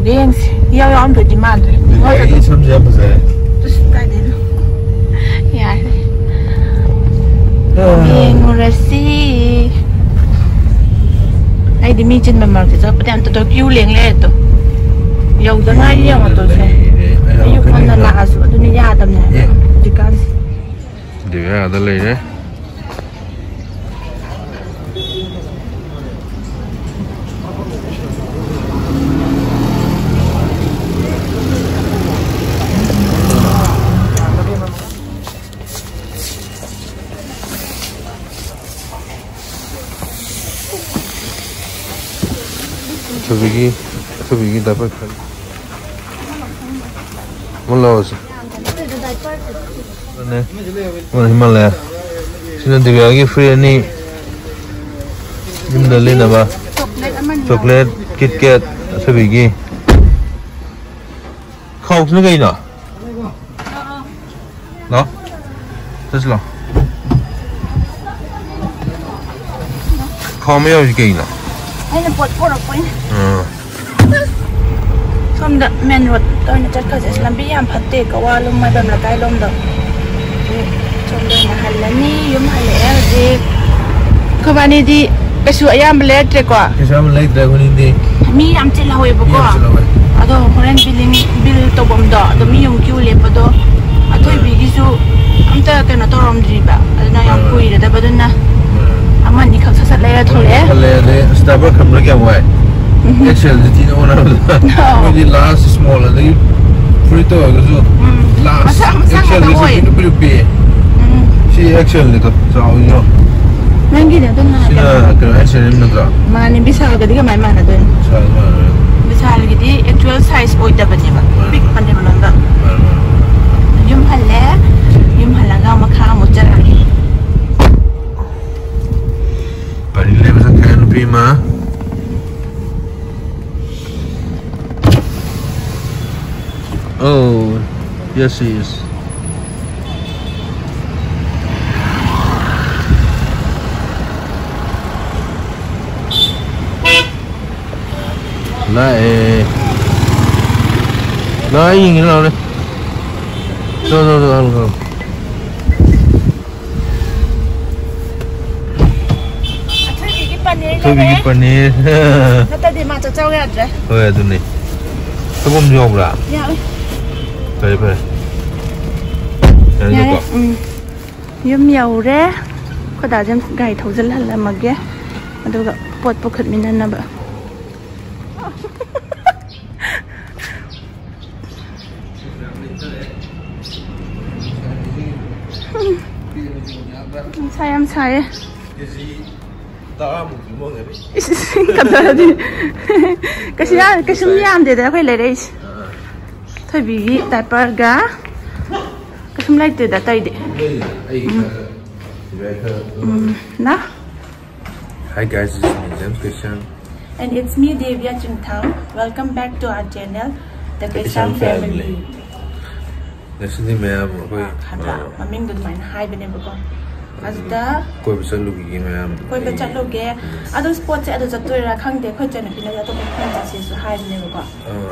audiência. E ao homem de madre. Olha, isso onde é, Zé? ngurasi ai di mijin memang kita pati antu to kiu leng le to yau da ngai yau to se ayu kan na ya tam ne dikan dia ada le ya 들레이네 저기 저기 다발 칼 올라와서 네 오늘 히말라야 지난 되게 여기 프리니 힘들 리나 봐 초콜릿 킷캣 저기 카우스 누가 있나 나 됐어 카우메 여기 있나 Ay, napuot-puot ako yun. Hmm. Som da, men rot, toy na chat ka sa lambi yam pati, kawalong may bam lakay lom do. Som da, mahal na ni, yung mahal na LG. Kaba ni di, kasu ayam beletre ko. Kasu ayam beletre ko hindi. Mi yam chila hoy buko. Ado, horen billing bill to bom do, ado mi yung kiu lepa do. Ado, ibigi su, amta kaya na to rom driba. Ado na yung kuira, dabadun na. Aman, ꯂꯩꯔꯗꯤ ꯁ꯭ꯇꯥꯕꯔ ꯈꯝꯅ ꯀꯌꯥꯝ ꯋꯥꯏ ꯑꯦꯛꯁꯦꯜꯗꯤ ꯊꯤꯅ ꯍꯣꯠꯅꯕꯗ ꯃꯣꯏꯗꯤ last small ꯑꯗꯒꯤ ꯐꯨꯔꯤꯠ ꯇꯧꯔꯒꯁꯨ ꯂꯥꯁ ꯑꯦꯛꯁꯦꯜꯗꯁꯨ ꯄꯤꯛꯇꯨ ꯄꯤꯛꯇꯨ ꯄꯤꯛꯑꯦ ꯁꯤ ꯑꯦꯛꯁꯦꯜꯅꯤꯀꯣ ꯆꯥꯎꯋꯤꯅꯣ ꯅꯪꯒꯤꯗꯤ ꯑꯗꯨꯝ ꯁꯤꯅ ꯀꯩꯅꯣ ꯑꯦꯛꯁꯦꯜ ꯅꯠꯇ꯭ꯔꯥ ꯃꯥꯅꯦ ꯕꯤꯁꯥꯜꯒꯗꯤ ꯀꯃꯥꯏ ꯃꯥꯟꯅꯗꯣꯏꯅꯣ ꯕꯤꯁꯥꯜꯒꯤꯗꯤ ꯑꯦꯛꯆꯨꯑꯦꯜ ꯁꯥꯏꯖ ꯑꯣꯏꯗꯕ yes, he is. Lại Nói gì nghĩa nào đây Rồi rồi rồi rồi Tôi bị paneer Nata di ma cha chau ya dre. Ôi à, này Tôi không dùng ra Ya. Phải phải Đây Ya. là có Mm. Yum yaw re. Ko da jam gai thozal halla magge. Aduga pot pokhat minan na ba. Sayam saya. Đó, một cái môn này đi Kada di. Kasi ya, kasi mi am de da khoi le re. Thoi ꯊꯣꯏꯕꯤꯒꯤ ꯗꯥꯏꯄꯔꯒ ꯀꯩꯁꯨꯝ ꯂꯩꯇꯦꯗ ꯑꯇꯩꯗꯤ ꯅ Hi guys, this is me, James Kishan. And it's me, Devia Chintao. Welcome back to our channel, The Kishan Family. Nasi ni Actually, मैं आप कोई मम्मी को तुम्हारे हाय बने बको Ngày mai em akwai Hada, maming dun main hai bene bako. Azda koi bisa lu gigi mayam koi ba chat loge. Ado sport se ado jatoi ra khang de khoi chana pina ya to ko khang ja se su hai bene bako.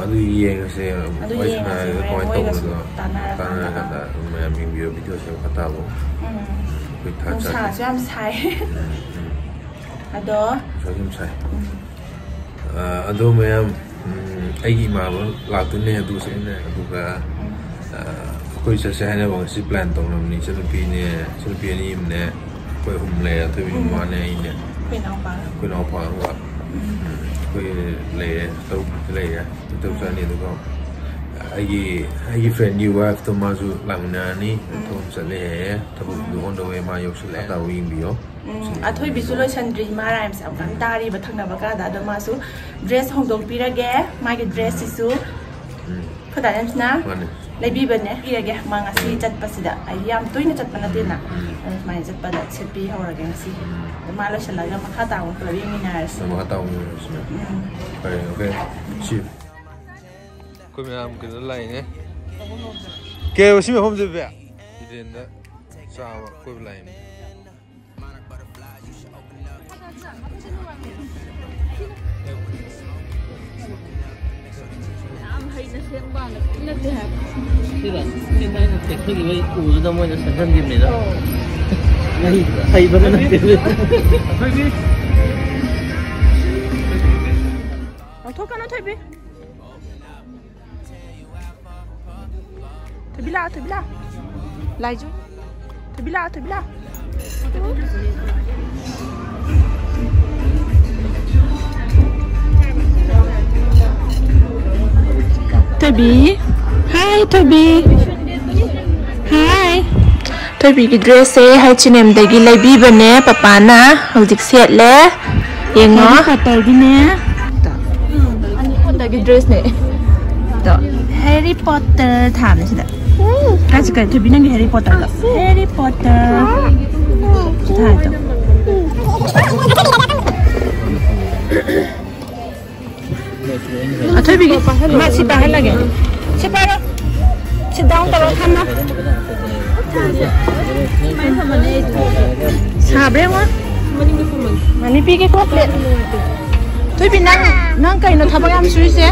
adu yengase Adu voice yeng na ase, koi moi to ga ko khôi sẽ sẽ hay bằng si plan tổng lòng này sẽ là pin nè sẽ là pin im nè khôi hùng lệ tôi bị mà nè in nè khôi nó phá khôi nó phá không ạ khôi lệ tàu lệ à tàu sao nè tôi không ai ai friend you wife to mazu langnani to sale tabu du hondo we ma yok sale ta wing bio a thoi bisu lo sandri ma raim sam kan tari ba thangna ba ka da da masu dress hong dong pira ge ma ge dress isu phada nam na ꯂꯩꯕꯤꯕꯅꯦ ꯄꯤꯔꯒꯦ ꯃꯥ ꯉꯁꯤ ꯆꯠꯄꯁꯤꯗ ꯑꯩ ꯌꯥꯝ ꯇꯣꯏꯅ ꯆꯠꯄ ꯅꯠꯇꯦꯅ ꯑꯗꯨ ꯁꯨꯃꯥꯏꯅ ꯆꯠꯄꯗ ꯁꯦꯠꯄꯤꯍꯧꯔꯒꯦ ꯉꯁꯤ ꯑꯗꯣ ꯃꯥ ꯂꯣꯏꯁꯤꯜꯂꯒ ꯃꯈꯥ ꯇꯥꯕ ꯄꯨꯂꯞ ꯌꯦꯡꯃꯤꯟꯅꯔꯁꯤ ꯃꯈꯥ ꯇꯥꯎ ꯌꯦꯡꯉꯁꯤꯅꯦ ꯐꯔꯦ ꯑꯣꯀꯦ ꯁꯤ ꯑꯩꯈꯣꯏ ꯃꯌꯥꯝ ꯀꯩꯅꯣ ꯂꯥꯛꯏꯅꯦ ꯀꯩ ꯁꯤ ꯃꯐꯝꯁꯦ ꯕꯦ ꯏꯗꯦꯟꯗ ꯆꯥꯕ ꯀꯣꯏꯕ ꯂꯥꯛꯏꯅꯦ Sila, sila yung technique may uso na mo na sa handim nila. Ay, ay ba na natin? ꯊꯣꯛꯀꯅꯣ Toby. Hi, Toby. Hi. Toby की dress है हाय चिनेम देगी ले भी बने पापा ना हल्दी सेट ले ये ना पापा भी ने तो की dress ने तो Harry Potter था ना सिदा आज कल Toby ने Harry Potter का Harry Potter था तो माथि बाहर लगे से पर से डाउन तलो खाना साबे वा माने पी के को प्लेट तुई भी नंग नंग कई न थबक हम सुई से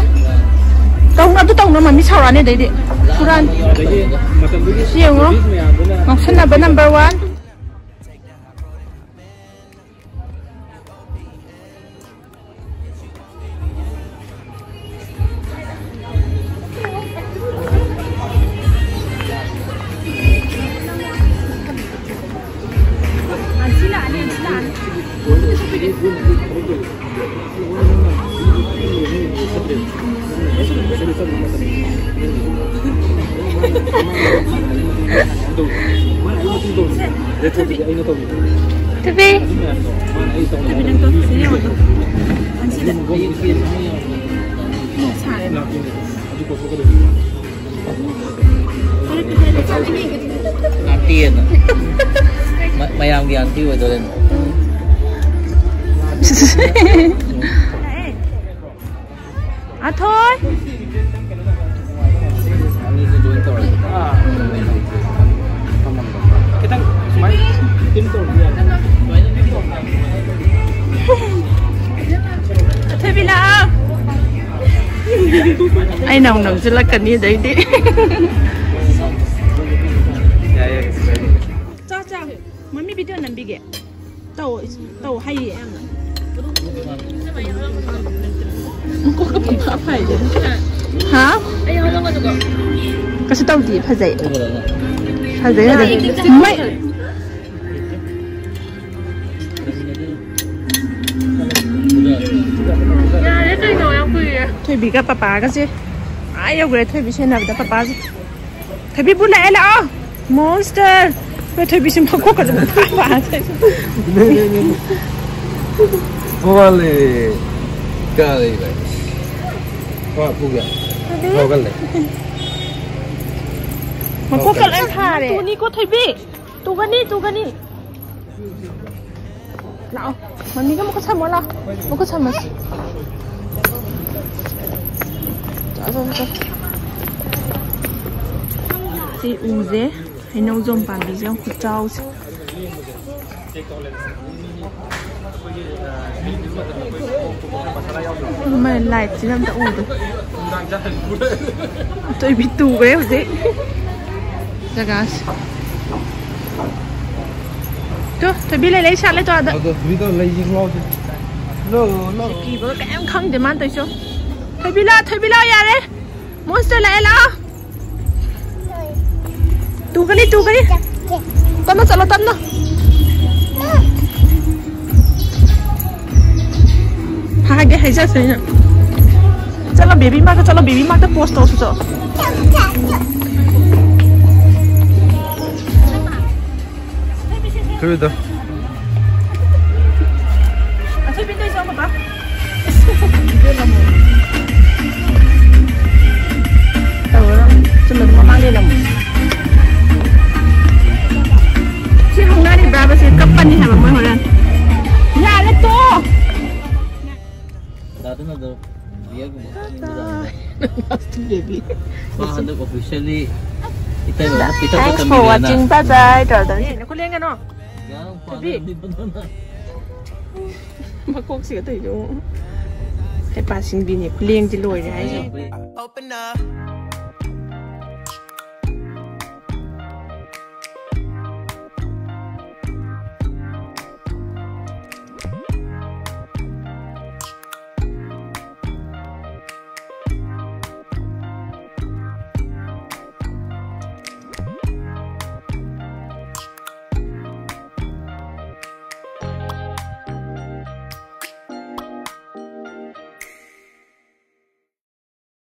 तौ ना तो तौ ना मम्मी छौरा ने दे दे पुरान ये हो option number 1 Tabi. Tabi. Tabi ng to. Sino yun? Ang sila. Saan? Natin. Mayang diyan tiwa doon. à thôi. Đấy bị nào Anh nồng nồng sẽ là bên number one Tapi Nanti ghẹ, tàu tàu hay anti wa doon. à thôi Ani sa doon to. Kita sumay pinto dia. thôi bị nào ai nồng nồng sẽ là cần như đấy đi Ya ya. cho cho mami video nằm bị ghẻ tàu tàu hay vậy có cái bắp phải đấy hả cái sự tàu gì phải dậy Ito ba lang? phải dậy là được mấy thôi bị các papa cái gì ai yêu người thôi bị xem nào đó papa gì thôi bị bún lại là monster 왜 thôi bị xem bao cái gì papa Vale. Kali ba. Wa puga. Wa kali. mà có cái em thà đấy tu ni có thấy bị tu cái ni tu nào mà ni cái một cái chăm nào một cái chăm mà Dạ rồi rồi Chị u hay nấu bàn đi dông trâu mà lại chỉ làm tao u được tôi bị tù cái gì Zagas. Tuh, tôi biết lấy lấy sẵn lấy tôi đó. Ako, dito lay jing lo. No, no. Kỳ bữa cái em không để mang tới số. Thôi bị lo, thôi bị lo ya đấy. Monster lại lo. Tu cái đi, tu cái đi. Tâm nó sợ nó tâm nó. खाइसकेको छैन चल बेबी चल पोस्ट आउँछु Thanks for watching. Bye-bye, Jordan. Open up.